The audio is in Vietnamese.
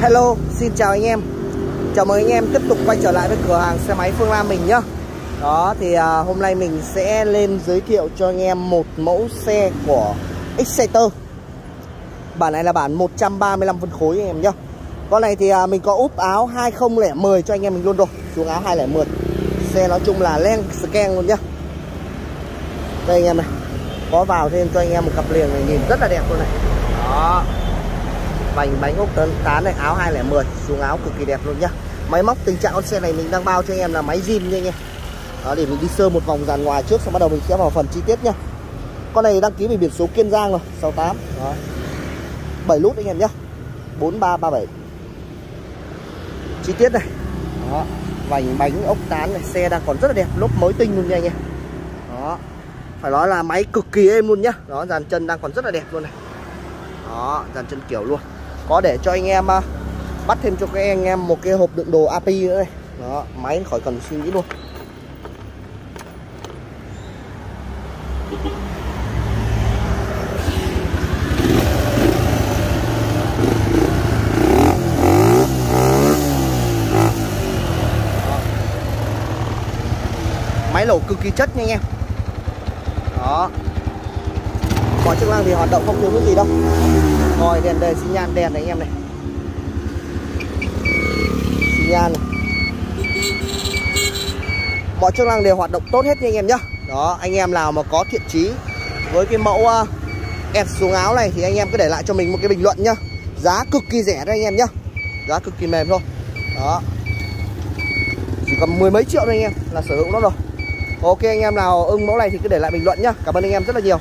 Hello, xin chào anh em. Chào mừng anh em tiếp tục quay trở lại với cửa hàng xe máy Phương Lam mình nhá. Đó thì à, hôm nay mình sẽ lên giới thiệu cho anh em một mẫu xe của Exciter. Bản này là bản 135 phân khối anh em nhá. Con này thì à, mình có úp áo 2010 cho anh em mình luôn rồi. Xuống áo 2010 Xe nói chung là len scan luôn nhá. Đây anh em này. Có vào thêm cho anh em một cặp liền này nhìn rất là đẹp luôn này. Đó vành bánh ốc tán, tán này áo 210 xuống áo cực kỳ đẹp luôn nhá. Máy móc tình trạng con xe này mình đang bao cho anh em là máy zin nha anh em. Đó để mình đi sơ một vòng dàn ngoài trước xong bắt đầu mình sẽ vào phần chi tiết nhá. Con này đăng ký về biển số Kiên Giang rồi 68 đó. 7 lút anh em nhá. 4337 chi tiết này. Đó vành bánh ốc tán này xe đang còn rất là đẹp lốp mới tinh luôn nha anh em. Đó. Phải nói là máy cực kỳ êm luôn nhá. Đó dàn chân đang còn rất là đẹp luôn này. Đó dàn chân kiểu luôn có để cho anh em à, bắt thêm cho các anh em một cái hộp đựng đồ API nữa này đó, máy khỏi cần suy nghĩ luôn. Máy lẩu cực kỳ chất nha anh em. Đó. Mọi chức năng thì hoạt động không thiếu cái gì đâu ngồi đèn đây xi nhan đèn này anh em này. Xi nhan này. Mọi chức năng đều hoạt động tốt hết nha anh em nhá. Đó anh em nào mà có thiện chí với cái mẫu uh, ép xuống áo này thì anh em cứ để lại cho mình một cái bình luận nhá. Giá cực kỳ rẻ đấy anh em nhá. Giá cực kỳ mềm thôi. Đó. Chỉ còn mười mấy triệu thôi anh em là sở hữu nó rồi. Ok anh em nào ưng mẫu này thì cứ để lại bình luận nhá. Cảm ơn anh em rất là nhiều.